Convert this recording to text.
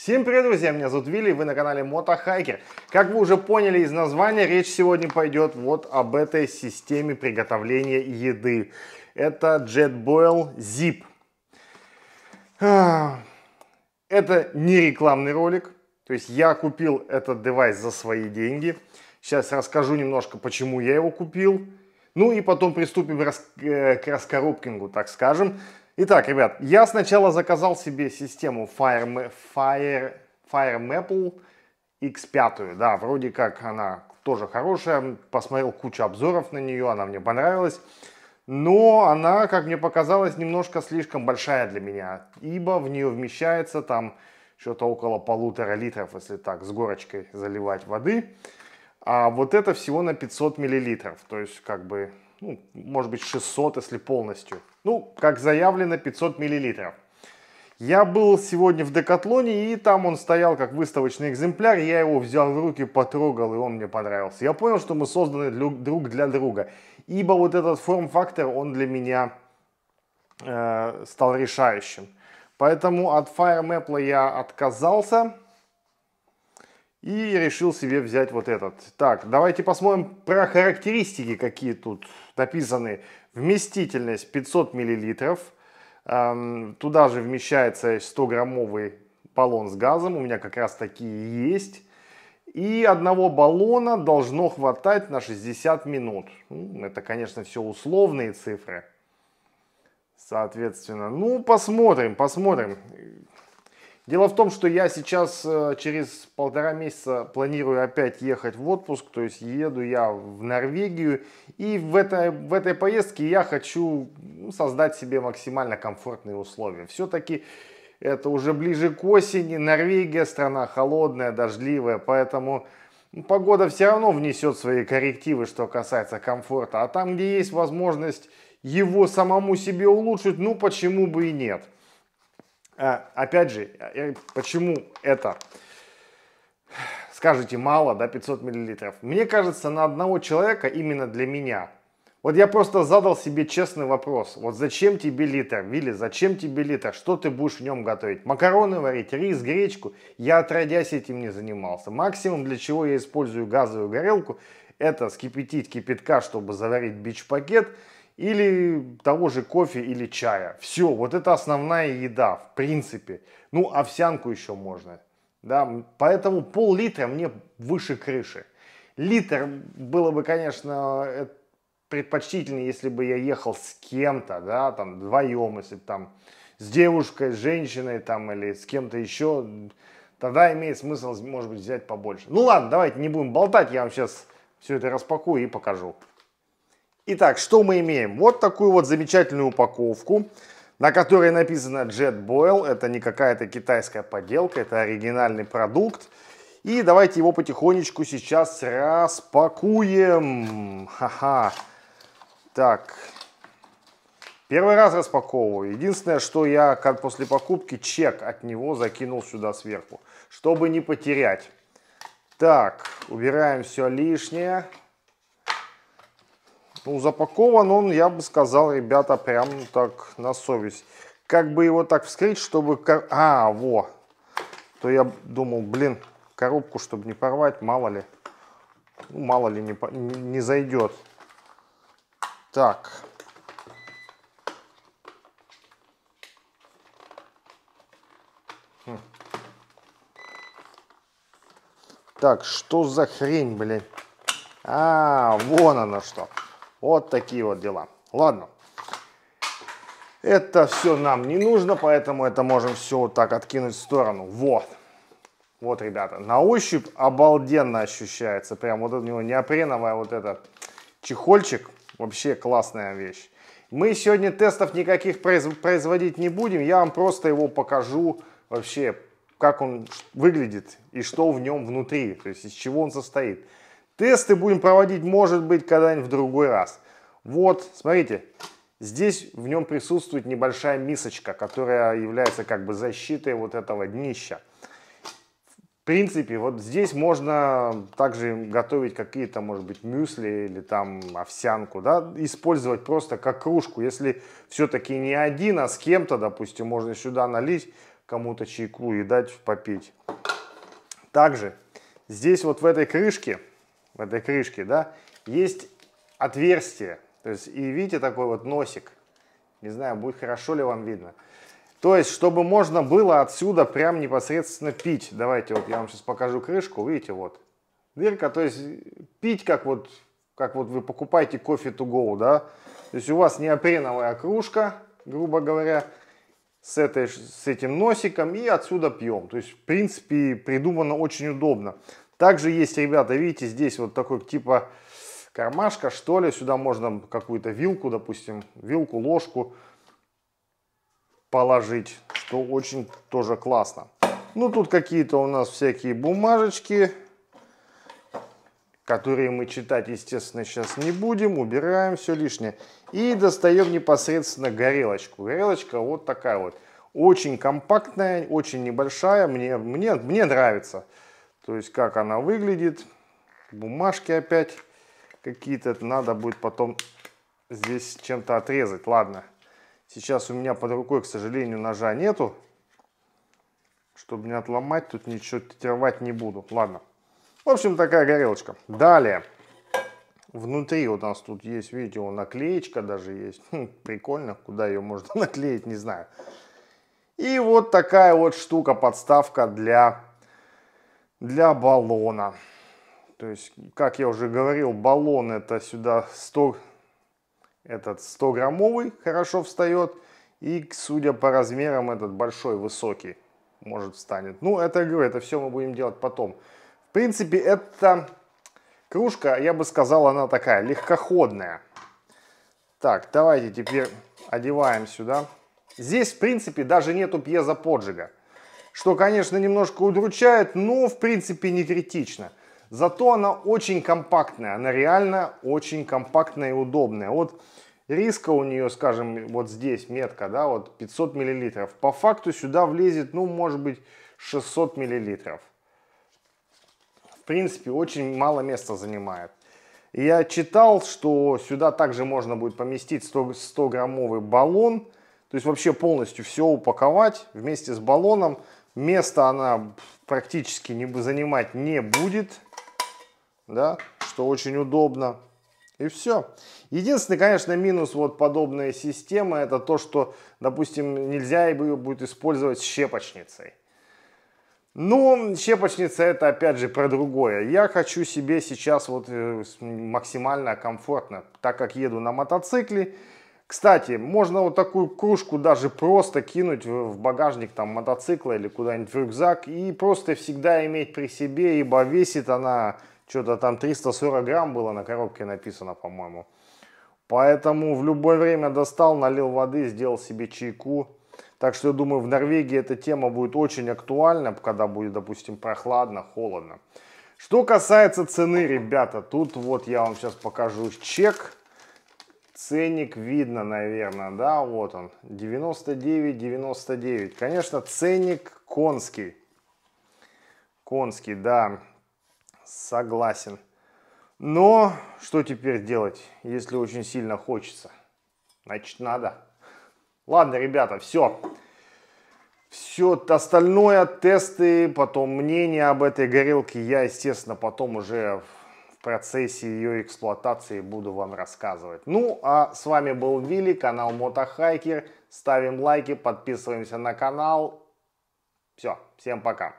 Всем привет, друзья! Меня зовут Вилли, вы на канале Мотохайкер. Как вы уже поняли из названия, речь сегодня пойдет вот об этой системе приготовления еды. Это JetBoil Zip. Это не рекламный ролик, то есть я купил этот девайс за свои деньги. Сейчас расскажу немножко, почему я его купил. Ну и потом приступим э, к раскоробкингу, так скажем. Итак, ребят, я сначала заказал себе систему Fire, Fire, Fire Maple X5. Да, вроде как она тоже хорошая. Посмотрел кучу обзоров на нее, она мне понравилась. Но она, как мне показалось, немножко слишком большая для меня. Ибо в нее вмещается там что-то около полутора литров, если так, с горочкой заливать воды. А вот это всего на 500 миллилитров. То есть, как бы, ну, может быть, 600, если полностью. Ну, как заявлено, 500 миллилитров. Я был сегодня в Декатлоне, и там он стоял как выставочный экземпляр. Я его взял в руки, потрогал, и он мне понравился. Я понял, что мы созданы друг для друга. Ибо вот этот форм-фактор, он для меня э, стал решающим. Поэтому от Fire Maple я отказался и решил себе взять вот этот. Так, давайте посмотрим про характеристики, какие тут написаны. Вместительность 500 миллилитров. Эм, туда же вмещается 100-граммовый баллон с газом. У меня как раз такие есть. И одного баллона должно хватать на 60 минут. Ну, это, конечно, все условные цифры. Соответственно, ну, посмотрим, посмотрим. Дело в том, что я сейчас э, через полтора месяца планирую опять ехать в отпуск, то есть еду я в Норвегию, и в этой, в этой поездке я хочу ну, создать себе максимально комфортные условия. Все-таки это уже ближе к осени, Норвегия страна холодная, дождливая, поэтому погода все равно внесет свои коррективы, что касается комфорта, а там, где есть возможность его самому себе улучшить, ну почему бы и нет. А, опять же, почему это? Скажите, мало, да, 500 миллилитров. Мне кажется, на одного человека именно для меня. Вот я просто задал себе честный вопрос. Вот зачем тебе литр? Вилли, зачем тебе литр? Что ты будешь в нем готовить? Макароны варить, рис, гречку? Я отродясь этим не занимался. Максимум, для чего я использую газовую горелку, это скипятить кипятка, чтобы заварить бич-пакет – или того же кофе или чая. Все, вот это основная еда, в принципе. Ну, овсянку еще можно. Да, поэтому пол-литра мне выше крыши. Литр было бы, конечно, э, предпочтительнее, если бы я ехал с кем-то, да, там, вдвоем, если бы там с девушкой, с женщиной, там, или с кем-то еще, тогда имеет смысл, может быть, взять побольше. Ну ладно, давайте не будем болтать, я вам сейчас все это распакую и покажу. Итак, что мы имеем? Вот такую вот замечательную упаковку, на которой написано Jet Boil. Это не какая-то китайская подделка, это оригинальный продукт. И давайте его потихонечку сейчас распакуем. Ха-ха. Так. Первый раз распаковываю. Единственное, что я как после покупки чек от него закинул сюда сверху, чтобы не потерять. Так, убираем все лишнее. Ну, запакован он, я бы сказал, ребята, прям так на совесть. Как бы его так вскрыть, чтобы... А, во! То я думал, блин, коробку, чтобы не порвать, мало ли. Ну, мало ли не, не зайдет. Так. Хм. Так, что за хрень, блин? А, вон оно что. Вот такие вот дела. Ладно. Это все нам не нужно, поэтому это можем все вот так откинуть в сторону. Вот. Вот, ребята, на ощупь обалденно ощущается. Прям вот у него неопреновая вот этот чехольчик. Вообще классная вещь. Мы сегодня тестов никаких производить не будем. Я вам просто его покажу вообще, как он выглядит и что в нем внутри. То есть из чего он состоит. Тесты будем проводить, может быть, когда-нибудь в другой раз. Вот, смотрите, здесь в нем присутствует небольшая мисочка, которая является как бы защитой вот этого днища. В принципе, вот здесь можно также готовить какие-то, может быть, мюсли или там овсянку, да, использовать просто как кружку. Если все-таки не один, а с кем-то, допустим, можно сюда налить кому-то чайку и дать попить. Также здесь вот в этой крышке, в этой крышке, да, есть отверстие. То есть, и видите такой вот носик. Не знаю, будет хорошо ли вам видно. То есть, чтобы можно было отсюда прям непосредственно пить. Давайте вот я вам сейчас покажу крышку. Видите, вот дырка. То есть, пить как вот, как вот вы покупаете кофе to go, да. То есть, у вас неопреновая кружка, грубо говоря, с, этой, с этим носиком и отсюда пьем. То есть, в принципе, придумано очень удобно. Также есть, ребята, видите, здесь вот такой типа кармашка, что ли. Сюда можно какую-то вилку, допустим, вилку, ложку положить, что очень тоже классно. Ну, тут какие-то у нас всякие бумажечки, которые мы читать, естественно, сейчас не будем. Убираем все лишнее. И достаем непосредственно горелочку. Горелочка вот такая вот. Очень компактная, очень небольшая. Мне, мне, мне нравится. То есть, как она выглядит. Бумажки опять какие-то. Надо будет потом здесь чем-то отрезать. Ладно. Сейчас у меня под рукой, к сожалению, ножа нету. Чтобы не отломать, тут ничего рвать не буду. Ладно. В общем, такая горелочка. Далее. Внутри у нас тут есть, видите, наклеечка даже есть. Хм, прикольно. Куда ее можно наклеить, не знаю. И вот такая вот штука, подставка для, для баллона. То есть, как я уже говорил, баллон это сюда 100, этот 100 граммовый хорошо встает. И, судя по размерам, этот большой, высокий может встанет. Ну, это, говорю, это все мы будем делать потом. В принципе, это кружка, я бы сказал, она такая легкоходная. Так, давайте теперь одеваем сюда. Здесь, в принципе, даже нету пьезоподжига. Что, конечно, немножко удручает, но, в принципе, не критично. Зато она очень компактная, она реально очень компактная и удобная. Вот риска у нее, скажем, вот здесь метка, да, вот 500 миллилитров. По факту сюда влезет, ну, может быть, 600 миллилитров. В принципе, очень мало места занимает. Я читал, что сюда также можно будет поместить 100, 100 граммовый баллон. То есть вообще полностью все упаковать вместе с баллоном. Место она практически не занимать не будет да, что очень удобно. И все. Единственный, конечно, минус вот подобной системы, это то, что, допустим, нельзя ее будет использовать щепочницей. Но щепочница это опять же про другое. Я хочу себе сейчас вот э, максимально комфортно, так как еду на мотоцикле. Кстати, можно вот такую кружку даже просто кинуть в багажник там мотоцикла или куда-нибудь в рюкзак и просто всегда иметь при себе, ибо весит она что-то там 340 грамм было на коробке написано, по-моему. Поэтому в любое время достал, налил воды, сделал себе чайку. Так что я думаю, в Норвегии эта тема будет очень актуальна, когда будет, допустим, прохладно, холодно. Что касается цены, ребята, тут вот я вам сейчас покажу чек. Ценник видно, наверное, да, вот он, 99,99. Конечно, ценник конский. Конский, да. Согласен. Но что теперь делать, если очень сильно хочется? Значит, надо. Ладно, ребята, все. Все остальное, тесты, потом мнение об этой горелке я, естественно, потом уже процессе ее эксплуатации буду вам рассказывать. Ну, а с вами был Вилли, канал Мотохайкер. Ставим лайки, подписываемся на канал. Все, всем пока.